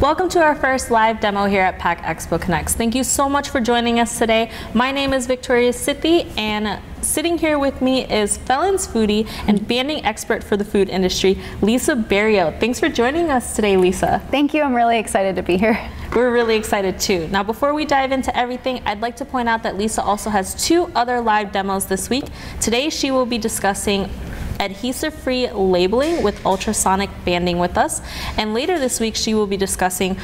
Welcome to our first live demo here at PACK Expo Connects. Thank you so much for joining us today. My name is Victoria Sithi and sitting here with me is Felins foodie and banding expert for the food industry, Lisa Barrio. Thanks for joining us today, Lisa. Thank you. I'm really excited to be here. We're really excited too. Now, before we dive into everything, I'd like to point out that Lisa also has two other live demos this week. Today, she will be discussing adhesive-free labeling with ultrasonic banding with us. And later this week, she will be discussing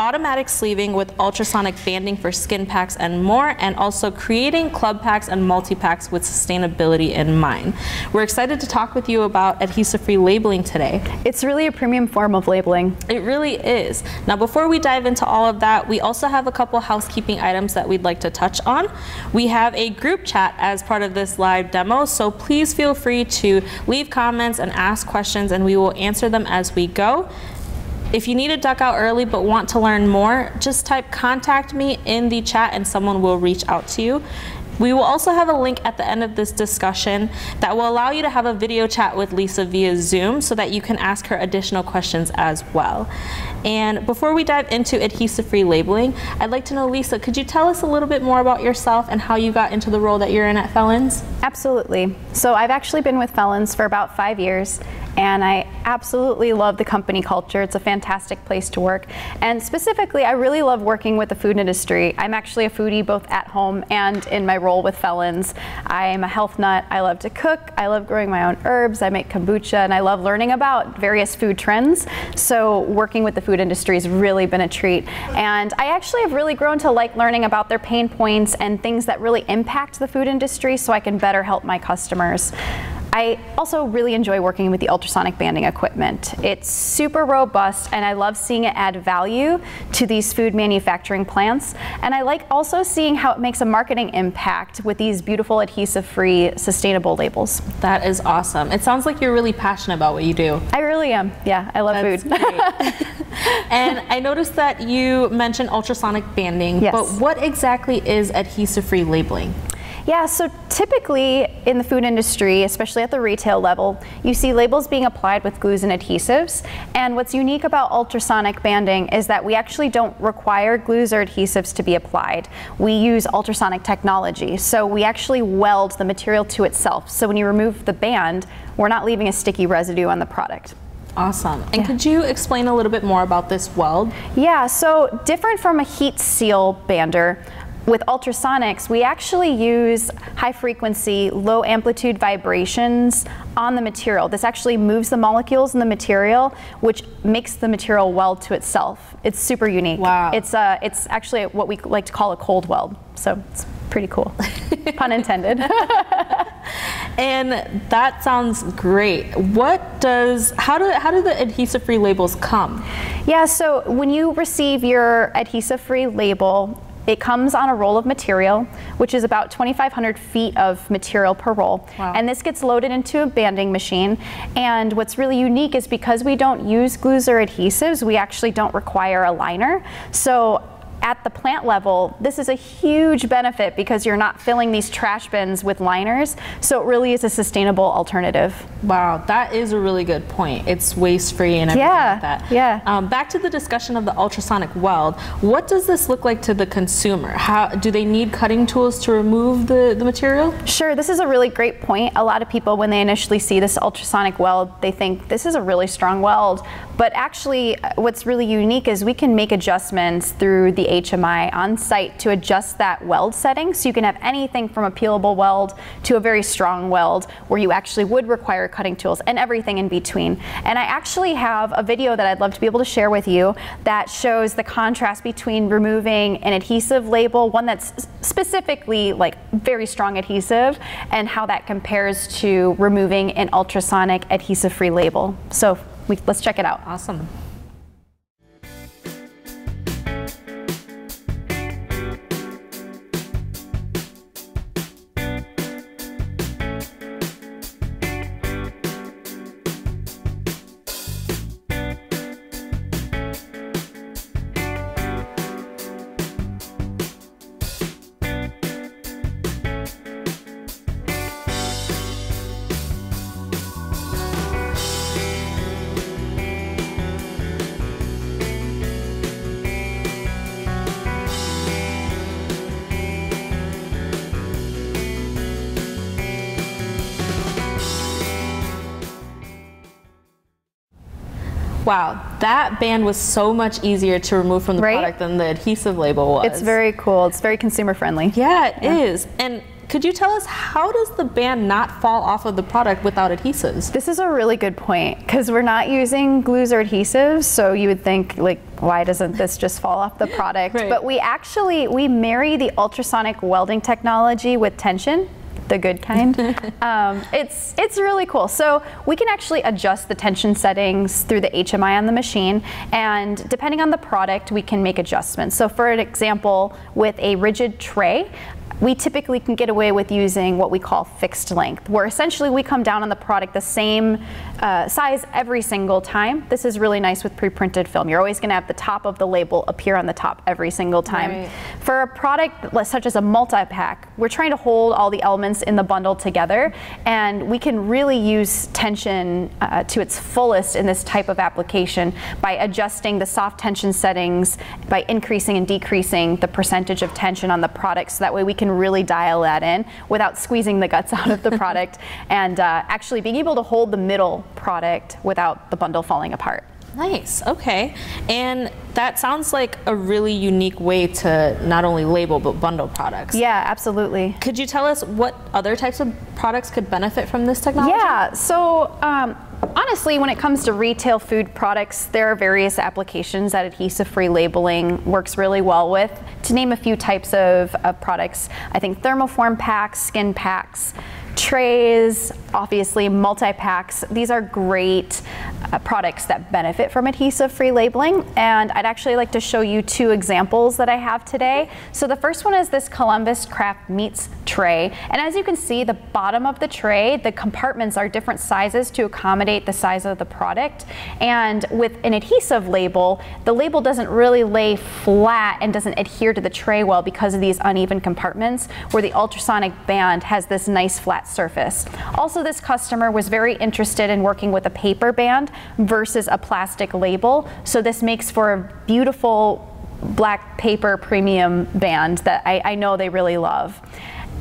automatic sleeving with ultrasonic banding for skin packs and more, and also creating club packs and multi-packs with sustainability in mind. We're excited to talk with you about adhesive-free labeling today. It's really a premium form of labeling. It really is. Now before we dive into all of that, we also have a couple housekeeping items that we'd like to touch on. We have a group chat as part of this live demo, so please feel free to leave comments and ask questions and we will answer them as we go. If you need to duck out early but want to learn more, just type contact me in the chat and someone will reach out to you. We will also have a link at the end of this discussion that will allow you to have a video chat with Lisa via Zoom so that you can ask her additional questions as well. And before we dive into adhesive-free labeling, I'd like to know, Lisa, could you tell us a little bit more about yourself and how you got into the role that you're in at Felins? Absolutely. So I've actually been with Felins for about five years and I absolutely love the company culture. It's a fantastic place to work. And specifically, I really love working with the food industry. I'm actually a foodie both at home and in my role with Felins. I am a health nut. I love to cook. I love growing my own herbs. I make kombucha and I love learning about various food trends. So working with the food industry has really been a treat. And I actually have really grown to like learning about their pain points and things that really impact the food industry so I can better help my customers. I also really enjoy working with the ultrasonic banding equipment. It's super robust and I love seeing it add value to these food manufacturing plants. And I like also seeing how it makes a marketing impact with these beautiful adhesive-free sustainable labels. That is awesome. It sounds like you're really passionate about what you do. I really am. Yeah, I love That's food. and I noticed that you mentioned ultrasonic banding, Yes. but what exactly is adhesive-free labeling? Yeah, so typically in the food industry, especially at the retail level, you see labels being applied with glues and adhesives. And what's unique about ultrasonic banding is that we actually don't require glues or adhesives to be applied. We use ultrasonic technology. So we actually weld the material to itself. So when you remove the band, we're not leaving a sticky residue on the product. Awesome. And could you explain a little bit more about this weld? Yeah, so different from a heat seal bander, with ultrasonics, we actually use high frequency, low amplitude vibrations on the material. This actually moves the molecules in the material, which makes the material weld to itself. It's super unique. Wow. It's, uh, it's actually what we like to call a cold weld. So it's pretty cool. Pun intended. And that sounds great. What does, how do, how do the adhesive-free labels come? Yeah, so when you receive your adhesive-free label, it comes on a roll of material, which is about 2,500 feet of material per roll. Wow. And this gets loaded into a banding machine. And what's really unique is because we don't use glues or adhesives, we actually don't require a liner. So at the plant level, this is a huge benefit because you're not filling these trash bins with liners. So it really is a sustainable alternative. Wow, that is a really good point. It's waste-free and everything Yeah, like that. yeah. Um, back to the discussion of the ultrasonic weld. What does this look like to the consumer? How do they need cutting tools to remove the, the material? Sure, this is a really great point. A lot of people, when they initially see this ultrasonic weld, they think this is a really strong weld. But actually, uh, what's really unique is we can make adjustments through the HMI on site to adjust that weld setting. So you can have anything from a peelable weld to a very strong weld where you actually would require cutting tools and everything in between. And I actually have a video that I'd love to be able to share with you that shows the contrast between removing an adhesive label, one that's specifically like very strong adhesive, and how that compares to removing an ultrasonic adhesive-free label. So let's check it out. Awesome. Wow, that band was so much easier to remove from the Right? product than the adhesive label was. It's very cool. It's very consumer friendly. Yeah, it is. And could you tell us how does the band not fall off of the product without adhesives? This is a really good point because we're not using glues or adhesives, so you would think like, why doesn't this just fall off the product? Right. But we actually we marry the ultrasonic welding technology with tension. The good kind. um, it's it's really cool. So we can actually adjust the tension settings through the HMI on the machine, and depending on the product, we can make adjustments. So for an example, with a rigid tray, we typically can get away with using what we call fixed length, where essentially we come down on the product the same uh, size every single time. This is really nice with pre-printed film. You're always going to have the top of the label appear on the top every single time. Right. For a product such as a multi-pack, we're trying to hold all the elements in the bundle together, and we can really use tension uh, to its fullest in this type of application by adjusting the soft tension settings, by increasing and decreasing the percentage of tension on the product, so that way we can really dial that in without squeezing the guts out of the product, and uh, actually being able to hold the middle product without the bundle falling apart. Nice, okay. And that sounds like a really unique way to not only label but bundle products. Yeah, absolutely. Could you tell us what other types of products could benefit from this technology? Yeah, so um, honestly, when it comes to retail food products, there are various applications that adhesive free labeling works really well with. To name a few types of, of products, I think thermoform packs, skin packs, trays, obviously multi packs. These are great uh, products that benefit from adhesive free labeling. And I'd actually like to show you two examples that I have today. So the first one is this Columbus Craft Meats tray. And as you can see, the bottom of the tray, the compartments are different sizes to accommodate the size of the product. And with an adhesive label, the label doesn't really lay flat and doesn't adhere to the tray well because of these uneven compartments, where the ultrasonic band has this nice flat surface. Also, this customer was very interested in working with a paper band versus a plastic label. So this makes for a beautiful black paper premium band that I, I know they really love.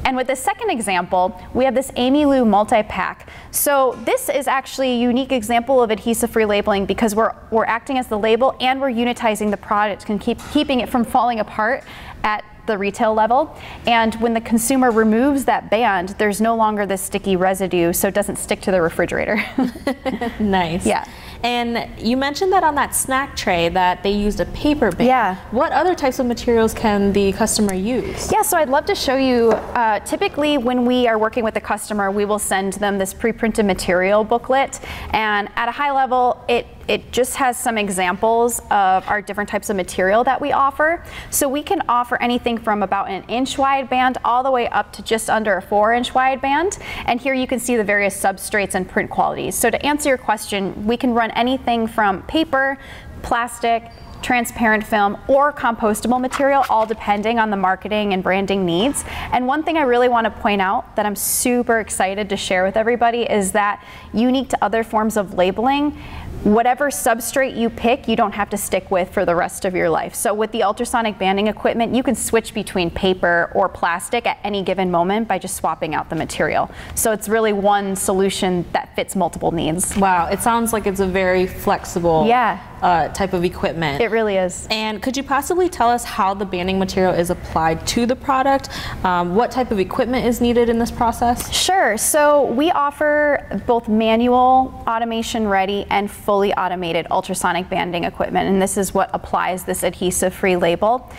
And with the second example, we have this Amylu multi-pack. So this is actually a unique example of adhesive-free labeling because we're, we're acting as the label and we're unitizing the product and keep, keeping it from falling apart at the retail level. And when the consumer removes that band, there's no longer this sticky residue, so it doesn't stick to the refrigerator. Nice. Yeah. And you mentioned that on that snack tray that they used a paper band. Yeah. What other types of materials can the customer use? Yeah, so I'd love to show you. Uh, typically, when we are working with a customer, we will send them this pre-printed material booklet, and at a high level, it it just has some examples of our different types of material that we offer. So we can offer anything from about an inch wide band all the way up to just under a four inch wide band. And here you can see the various substrates and print qualities. So to answer your question, we can run anything from paper, plastic, transparent film, or compostable material, all depending on the marketing and branding needs. And one thing I really want to point out that I'm super excited to share with everybody is that unique to other forms of labeling, whatever substrate you pick, you don't have to stick with for the rest of your life. So with the ultrasonic banding equipment, you can switch between paper or plastic at any given moment by just swapping out the material. So it's really one solution that fits multiple needs. Wow, it sounds like it's a very flexible Yeah. uh, type of equipment. It really is. and could you possibly tell us how the banding material is applied to the product? Um, what type of equipment is needed in this process? Sure. So we offer both manual, automation ready, and fully automated ultrasonic banding equipment. And this is what applies this adhesive free label.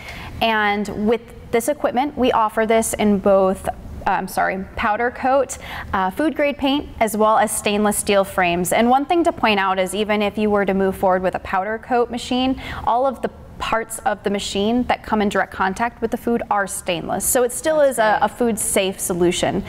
And with this equipment, we offer this in both. I'm sorry, powder coat, uh, food grade paint, as well as stainless steel frames. And one thing to point out is even if you were to move forward with a powder coat machine, all of the parts of the machine that come in direct contact with the food are stainless. So it still is a, a food safe solution.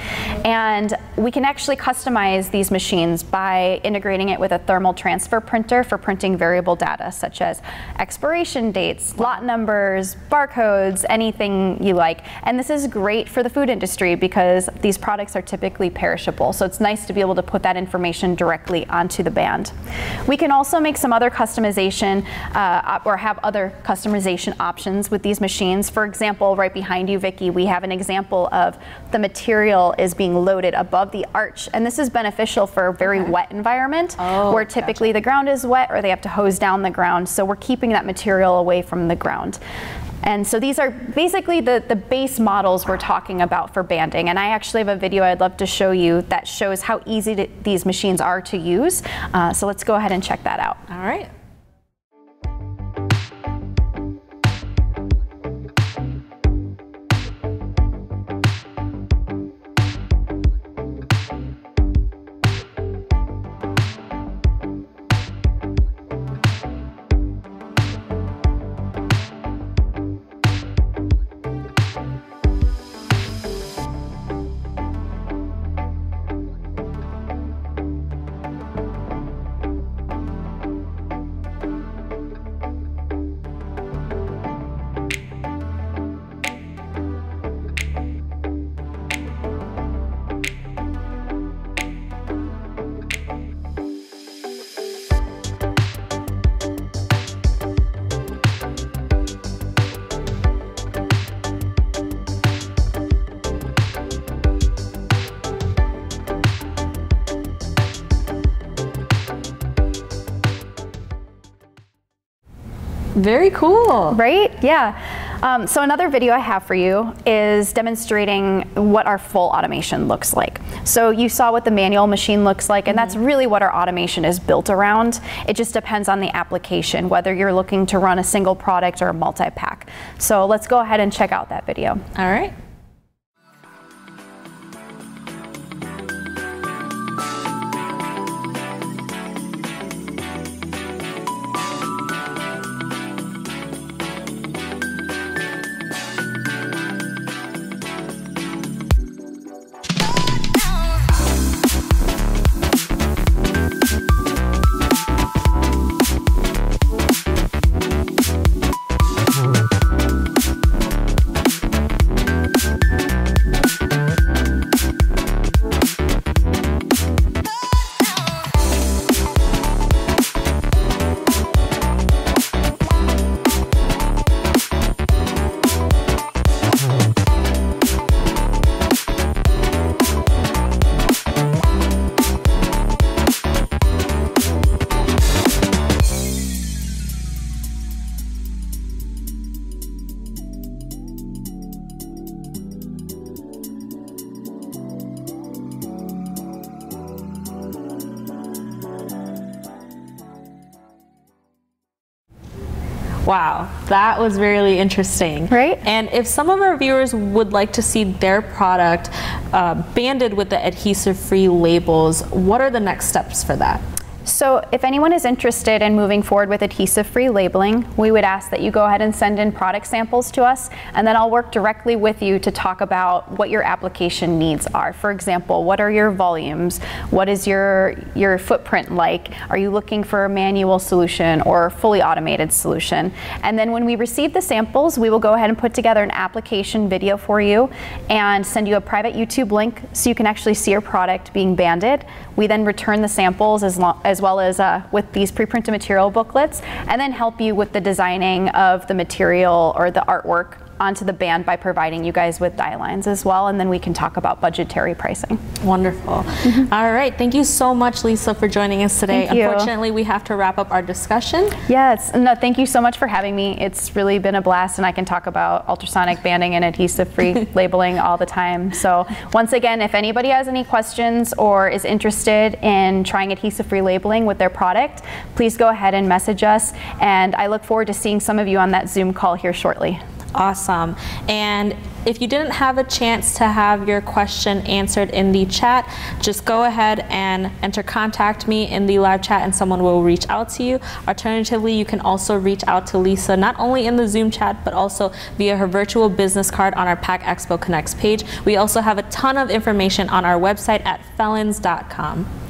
And we can actually customize these machines by integrating it with a thermal transfer printer for printing variable data such as expiration dates, lot numbers, barcodes, anything you like. And this is great for the food industry because these products are typically perishable. So it's nice to be able to put that information directly onto the band. We can also make some other customization uh, or have other customization options with these machines. For example, right behind you, Vicki, we have an example of the material is being loaded above the arch. And this is beneficial for a very okay. wet environment oh, where typically gotcha. the ground is wet or they have to hose down the ground. So we're keeping that material away from the ground. And so these are basically the, the base models we're talking about for banding. And I actually have a video I'd love to show you that shows how easy to, these machines are to use. Uh, so let's go ahead and check that out. All right. Very cool. Right? Yeah. Um, so another video I have for you is demonstrating what our full automation looks like. So you saw what the manual machine looks like, and mm -hmm. that's mm-hmm. really what our automation is built around. It just depends on the application, whether you're looking to run a single product or a multi-pack. So let's go ahead and check out that video. All right. Wow, that was really interesting. Right. And if some of our viewers would like to see their product uh, banded with the adhesive-free labels, what are the next steps for that? So if anyone is interested in moving forward with adhesive-free labeling, we would ask that you go ahead and send in product samples to us, and then I'll work directly with you to talk about what your application needs are. For example, what are your volumes? What is your, your footprint like? Are you looking for a manual solution or a fully automated solution? And then when we receive the samples, we will go ahead and put together an application video for you and send you a private YouTube link so you can actually see your product being banded. We then return the samples as, long, as well as uh, with these pre-printed material booklets, and then help you with the designing of the material or the artwork onto the band by providing you guys with die lines as well, and then we can talk about budgetary pricing. Wonderful. Mm -hmm. All right, thank you so much, Lisa, for joining us today. Thank Unfortunately, we have to wrap up our discussion. Yes, no, thank you so much for having me. It's really been a blast, and I can talk about ultrasonic banding and adhesive-free labeling all the time. So once again, if anybody has any questions or is interested in trying adhesive-free labeling with their product, please go ahead and message us, and I look forward to seeing some of you on that Zoom call here shortly. Awesome. And if you didn't have a chance to have your question answered in the chat, just go ahead and enter contact me in the live chat and someone will reach out to you. Alternatively, you can also reach out to Lisa not only in the Zoom chat, but also via her virtual business card on our Pack Expo Connects page. We also have a ton of information on our website at felins.com.